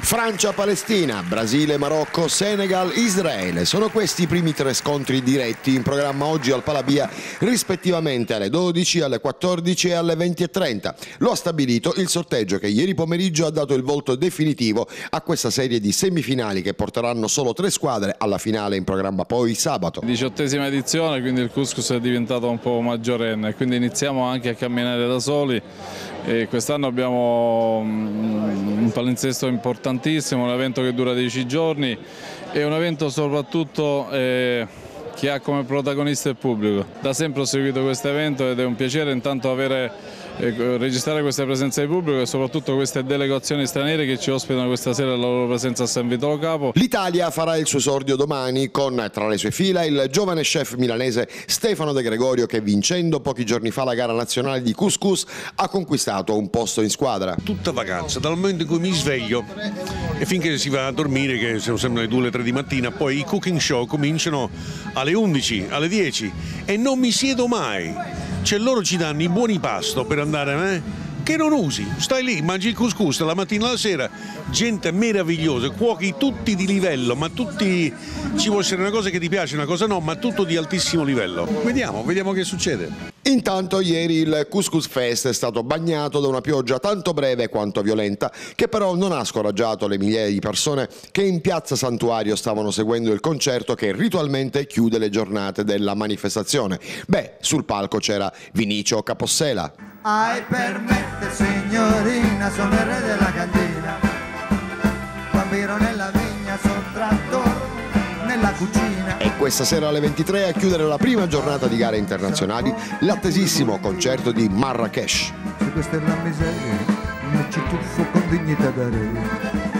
Francia-Palestina, Brasile-Marocco, Senegal-Israele. Sono questi i primi tre scontri diretti in programma oggi al Palabia rispettivamente alle 12, alle 14 e alle 20.30. Lo ha stabilito il sorteggio che ieri pomeriggio ha dato il volto definitivo a questa serie di semifinali che porteranno solo tre squadre alla finale in programma poi sabato. Diciottesima edizione, quindi il Cuscus è diventato un po' maggiorenne, quindi iniziamo anche a camminare da soli quest'anno abbiamo mm, un palinsesto importantissimo, un evento che dura 10 giorni e un evento soprattutto eh, che ha come protagonista il pubblico. Da sempre ho seguito questo evento ed è un piacere intanto avere registrare questa presenza di pubblico e soprattutto queste delegazioni straniere che ci ospitano questa sera la loro presenza a San Vitolo Capo. L'Italia farà il suo esordio domani con tra le sue fila il giovane chef milanese Stefano De Gregorio che vincendo pochi giorni fa la gara nazionale di couscous ha conquistato un posto in squadra. Tutta vacanza, dal momento in cui mi sveglio e finché si va a dormire che sono sempre le 2 le 3 di mattina, poi i cooking show cominciano alle 11, alle 10 e non mi siedo mai cioè loro ci danno i buoni pasto per andare, eh? Che non usi, stai lì, mangi il couscous la mattina e la sera, gente meravigliosa, cuochi tutti di livello, ma tutti ci può essere una cosa che ti piace, una cosa no, ma tutto di altissimo livello. Vediamo, vediamo che succede. Intanto ieri il Couscous Fest è stato bagnato da una pioggia tanto breve quanto violenta, che però non ha scoraggiato le migliaia di persone che in piazza Santuario stavano seguendo il concerto che ritualmente chiude le giornate della manifestazione. Beh, sul palco c'era Vinicio Capossela. Ai permette signorina, sono il re della cantina, bambino nella vigna sottratto nella cucina. E questa sera alle 23 a chiudere la prima giornata di gare internazionali l'attesissimo concerto di Marrakesh. Se questa è la miseria, non ci tuffo con dignità da re.